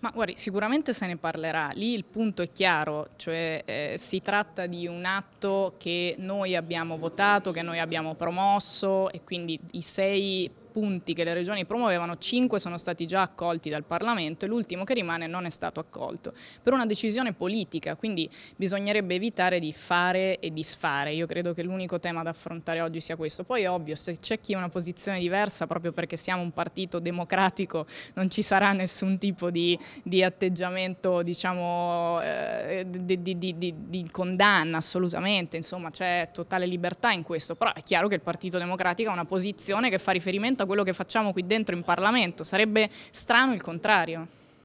Ma guardi, sicuramente se ne parlerà, lì il punto è chiaro, cioè eh, si tratta di un atto che noi abbiamo votato, che noi abbiamo promosso e quindi i sei punti che le regioni promuovevano, cinque sono stati già accolti dal Parlamento e l'ultimo che rimane non è stato accolto, per una decisione politica, quindi bisognerebbe evitare di fare e disfare, io credo che l'unico tema da affrontare oggi sia questo, poi è ovvio se c'è chi ha una posizione diversa proprio perché siamo un partito democratico non ci sarà nessun tipo di, di atteggiamento diciamo eh, di, di, di condanna assolutamente, insomma c'è totale libertà in questo, però è chiaro che il Partito Democratico ha una posizione che fa riferimento a quello che facciamo qui dentro in Parlamento, sarebbe strano il contrario.